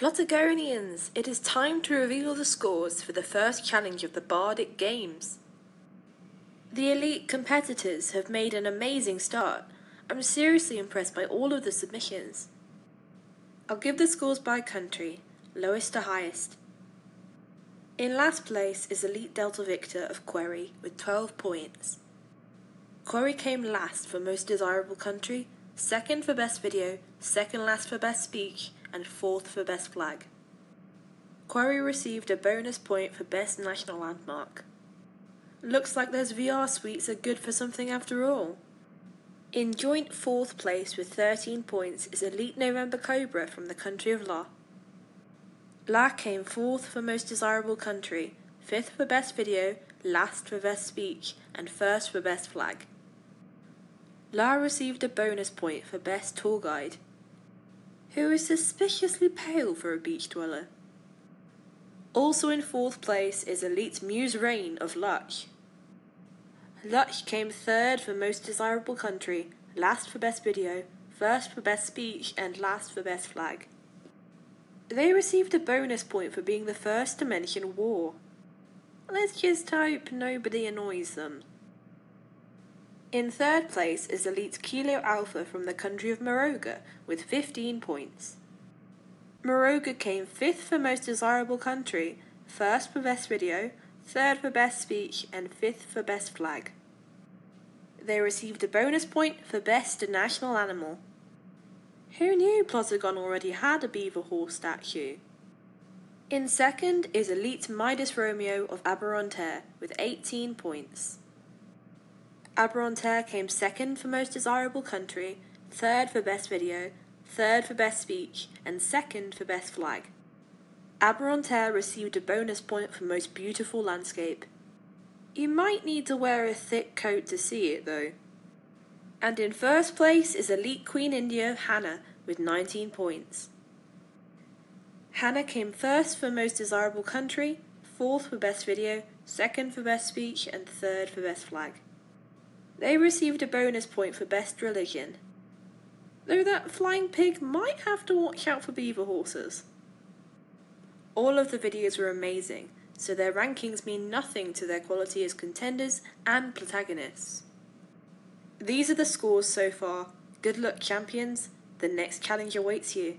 Plotagonians, it is time to reveal the scores for the first challenge of the Bardic Games. The elite competitors have made an amazing start. I'm seriously impressed by all of the submissions. I'll give the scores by country, lowest to highest. In last place is Elite Delta Victor of Query with 12 points. Query came last for Most Desirable Country, second for Best Video, second last for Best Speech, and fourth for Best Flag. Quarry received a bonus point for Best National Landmark. Looks like those VR suites are good for something after all. In joint fourth place with 13 points is Elite November Cobra from the country of La. La came fourth for Most Desirable Country, fifth for Best Video, last for Best Speech, and first for Best Flag. La received a bonus point for Best Tour Guide who is suspiciously pale for a beach dweller. Also in fourth place is Elite Muse Rain of Lutch. Lutch came third for Most Desirable Country, last for Best Video, first for Best Speech, and last for Best Flag. They received a bonus point for being the first to mention war. Let's just hope nobody annoys them. In third place is Elite Kilo Alpha from the country of Moroga with 15 points. Moroga came fifth for most desirable country, first for best video, third for best speech, and fifth for best flag. They received a bonus point for best national animal. Who knew Plotagon already had a beaver horse statue? In second is Elite Midas Romeo of Aberonterre with 18 points. Aberonterre came second for Most Desirable Country, third for Best Video, third for Best Speech, and second for Best Flag. Aberonterre received a bonus point for Most Beautiful Landscape. You might need to wear a thick coat to see it though. And in first place is Elite Queen India Hannah with 19 points. Hannah came first for Most Desirable Country, fourth for Best Video, second for Best Speech, and third for Best Flag. They received a bonus point for best religion. Though that flying pig might have to watch out for beaver horses. All of the videos were amazing, so their rankings mean nothing to their quality as contenders and protagonists. These are the scores so far. Good luck, champions. The next challenge awaits you.